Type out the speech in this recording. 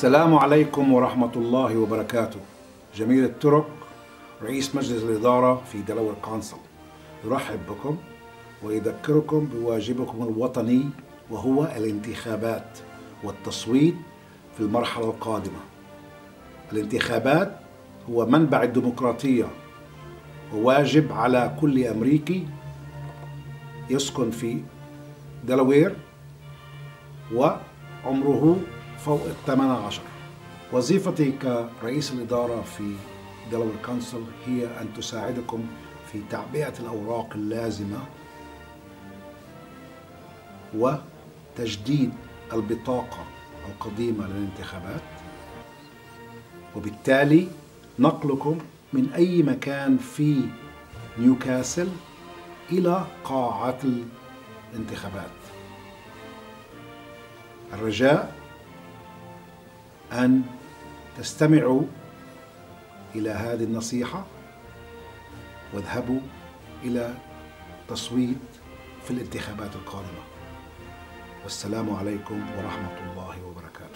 السلام عليكم ورحمة الله وبركاته. جميل الترك رئيس مجلس الإدارة في دلاوير كونسل يرحب بكم ويذكركم بواجبكم الوطني وهو الانتخابات والتصويت في المرحلة القادمة. الانتخابات هو منبع الديمقراطية وواجب على كل أمريكي يسكن في دلاوير وعمره فوق الثمان عشر. وظيفتي كرئيس الإدارة في Delaware Council هي أن تساعدكم في تعبئة الأوراق اللازمة وتجديد البطاقة القديمة للانتخابات. وبالتالي نقلكم من أي مكان في نيوكاسل إلى قاعة الانتخابات. الرجاء أن تستمعوا إلى هذه النصيحة واذهبوا إلى تصويت في الانتخابات القادمة. والسلام عليكم ورحمة الله وبركاته.